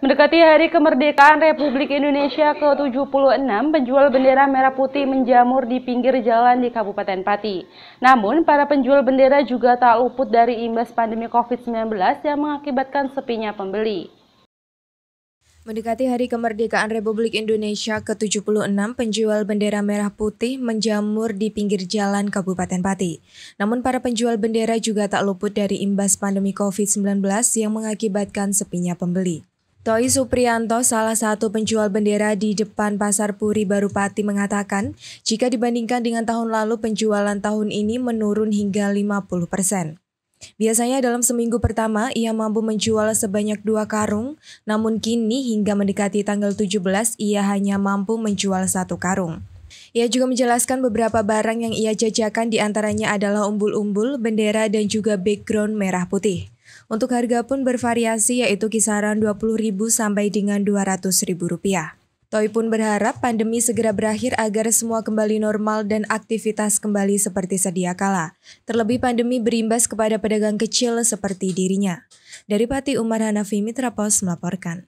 Mendekati hari kemerdekaan Republik Indonesia ke-76, penjual bendera merah putih menjamur di pinggir jalan di Kabupaten Pati. Namun, para penjual bendera juga tak luput dari imbas pandemi COVID-19 yang mengakibatkan sepinya pembeli. Mendekati Hari Kemerdekaan Republik Indonesia ke-76, penjual bendera merah putih menjamur di pinggir jalan Kabupaten Pati. Namun para penjual bendera juga tak luput dari imbas pandemi COVID-19 yang mengakibatkan sepinya pembeli. Toi Suprianto, salah satu penjual bendera di depan Pasar Puri Baru Pati mengatakan, jika dibandingkan dengan tahun lalu penjualan tahun ini menurun hingga 50 persen. Biasanya dalam seminggu pertama ia mampu menjual sebanyak dua karung, namun kini hingga mendekati tanggal 17 ia hanya mampu menjual satu karung. Ia juga menjelaskan beberapa barang yang ia jajakan di antaranya adalah umbul-umbul, bendera, dan juga background merah putih. Untuk harga pun bervariasi yaitu kisaran Rp20.000 sampai dengan Rp200.000. Toy pun berharap pandemi segera berakhir agar semua kembali normal dan aktivitas kembali seperti sedia kala. Terlebih pandemi berimbas kepada pedagang kecil seperti dirinya. Dari Pati Umar Hanafi Mitra Pos melaporkan.